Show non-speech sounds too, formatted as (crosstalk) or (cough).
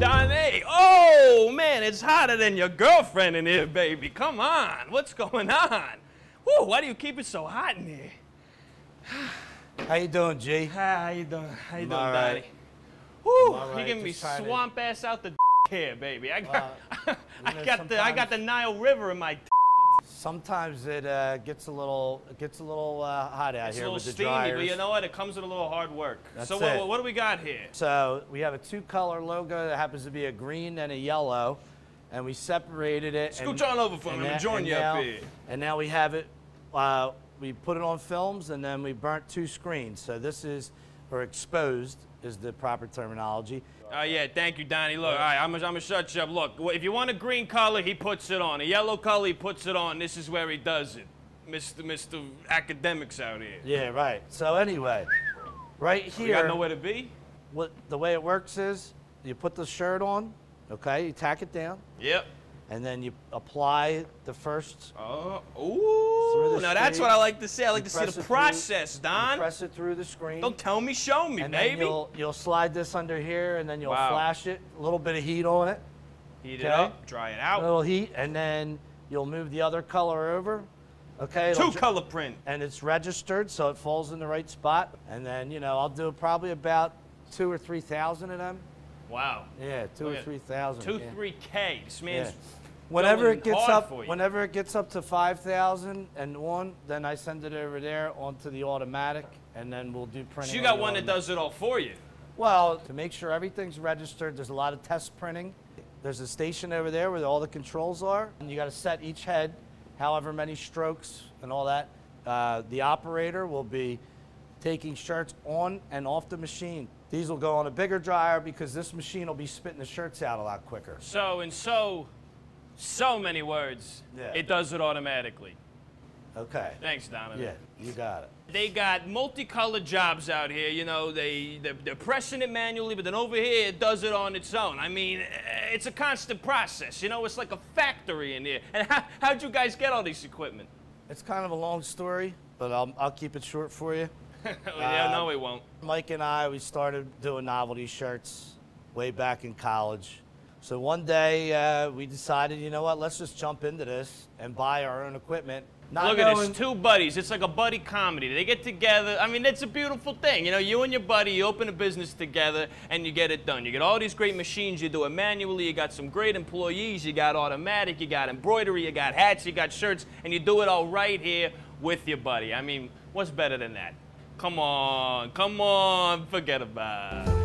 Donnie. Oh, man, it's hotter than your girlfriend in here, baby. Come on. What's going on? Whew, why do you keep it so hot in here? How you doing, G? Ah, how you doing? How you I'm doing, all Donnie? Whew, all you right, giving me trying to- swamp ass out the here, baby. I got, (laughs) I got the, I got the Nile River in my. Sometimes it uh, gets a little gets a little uh, hot out It's a here little with the steamy, dryers. but you know what? It comes with a little hard work. That's so what, it. what do we got here? So we have a two-color logo that happens to be a green and a yellow, and we separated it. Scooch and- on over for and me. I'm join you up now- here. And now we have it. Uh, we put it on films, and then we burnt two screens. So this is, or exposed, is the proper terminology. Oh, yeah, thank you, Donnie. Look, all right, I'm going to shut you up. Look, if you want a green color, he puts it on. A yellow color, he puts it on. This is where he does it. Mr. Mr. Academics out here. Yeah, right. So anyway, right here. You got nowhere to be? what the way it works is you put the shirt on, okay, you tack it down, Yep. and then you apply the first. Oh, Through ooh. Now that's what I like to see. I like you to see the through- process, you Don. press it through the screen. Don't tell me, show me, and baby. then you'll you'll slide this under here, and then you'll Wow. flash it. A little bit of heat on it, Heat it up, dry it out. a little heat, and then you'll move the other color over. Okay. Two color print. and it's registered, so it falls in the right spot. And then you know I'll do probably about two or three thousand of them. Wow. Yeah, two Look or at- three thousand. Two, yeah. three K. This man's. Yeah. Whenever it gets up, whenever it gets up to five thousand and one, then I send it over there onto the automatic, and then we'll do printing. So you got the one that does it all for you. Well, to make sure everything's registered, there's a lot of test printing. There's a station over there where all the controls are, and you got to set each head, however many strokes and all that. Uh, the operator will be taking shirts on and off the machine. These will go on a bigger dryer because this machine will be spitting the shirts out a lot quicker. So, and so, so many words, Yeah. it does it automatically. Okay. Thanks, Donovan. Yeah, you got it. They got multicolored jobs out here. You know, they they're, they're pressing it manually, but then over here it does it on its own. I mean, eh, it's a constant process. You know, it's like a factory in here. And how, how'd you guys get all this equipment? It's kind of a long story, but I'll, I'll keep it short for you. (laughs) yeah, no, it won't. Mike and I, we started doing novelty shirts way back in college. So one day uh, we decided, you know what, let's just jump into this and buy our own equipment. Not Look at knowing- this, two buddies. It's like a buddy comedy. They get together. I mean, it's a beautiful thing. You know, you and your buddy, you open a business together and you get it done. You get all these great machines. You do it manually. You got some great employees. You got automatic. You got embroidery. You got hats. You got shirts. And you do it all right here with your buddy. I mean, what's better than that? Come on, come on, forget about it.